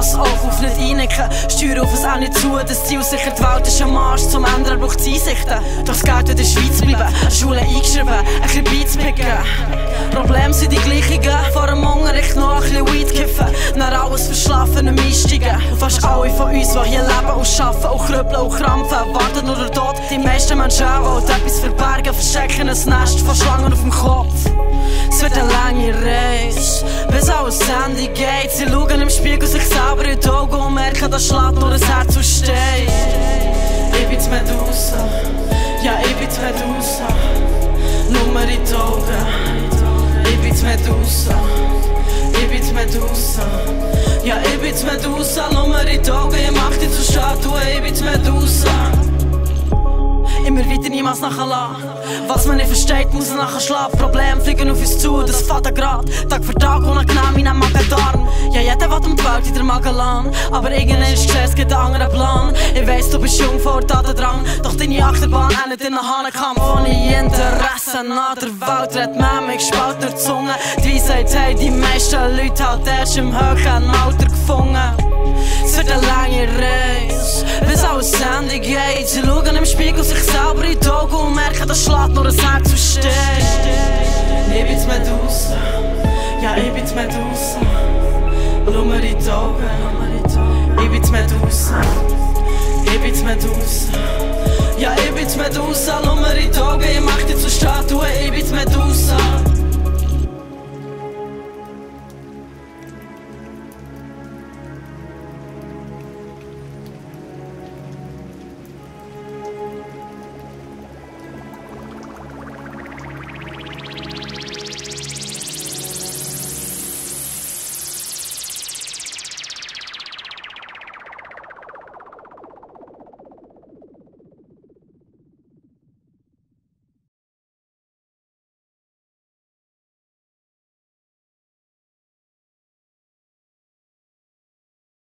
Pass auf, auf nicht reinnicken. Steuer auf es auch nicht zu. Das Ziel sichert die Welt ist am Marsch. Zum Ändern braucht es Einsichten. Doch es geht in der Schweiz bleiben. An Schule eingeschrieben, ein bisschen Beats picken. Probleme sind die gleichen. Vor dem Unterricht noch ein bisschen Weed kiffen. Dann alles verschlafen und einsteigen. Fast alle von uns, die hier leben und arbeiten, auch krüppeln und krampfen, warten nur der Tod. Die meisten Menschen wollen etwas verbergen, verstecken ein Nest von Schlangen auf dem Kopf. Es wird eine lange Reise, bis alles Ende geht. Schauen im Spiegel sich selber in die Augen und merken, dass schlägt nur das Herz und steht. Ich bin die Medusa, ja, ich bin die Medusa. Nummer in die Augen, ich bin die Medusa. Ich bin die Medusa, ja, ich bin die Medusa. Nummer in die Augen, ich mach dich zur Statue, ich bin die Medusa wieder niemals nachlassen. Was man nicht versteht, muss nachher schlafen. Probleme fliegen auf uns zu, das fährt grad. Tag für Tag unangenehm in einem Magen-Darm. Ja, jeder will um die Welt in der Magen lang. Aber irgendwann ist klar, es gibt einen anderen Plan. Ich weiss, du bist jung vor Tatendrang. Doch deine Achterbahn endet in einem Hahnenkampf. Ohne Interesse an der Welt redet man mich gespalten der Zunge. Die Weisheit haben die meisten Leute halt erst im höheren Alter gefunden. Das schlägt nur ein Herz versteht. Ich bin die Medusa, ja, bin die Medusa. In die Augen, bin die Medusa. Bin die Medusa, ja, ich bin die Medusa. In die Augen, ich mach dich zur Statue, ich bin die Medusa.